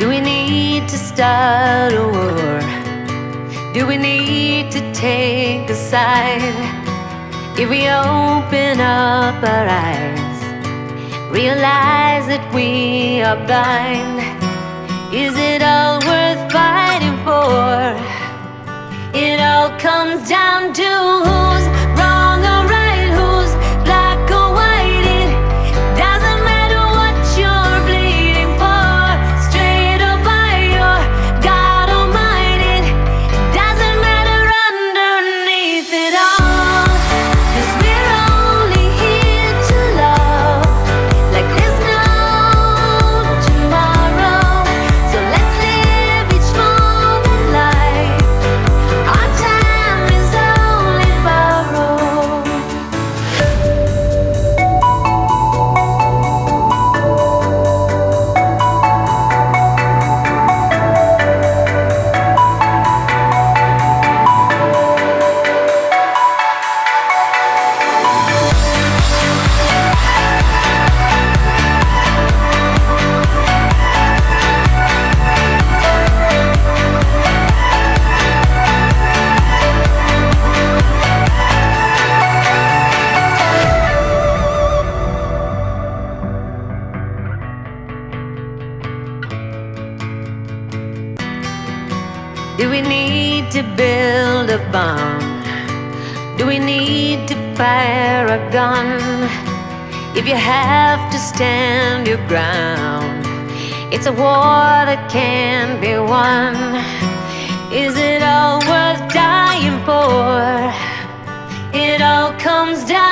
Do we need to start a war? Do we need to take a side? If we open up our eyes, realize that we are blind, Do we need to build a bomb? Do we need to fire a gun? If you have to stand your ground, it's a war that can't be won. Is it all worth dying for? It all comes down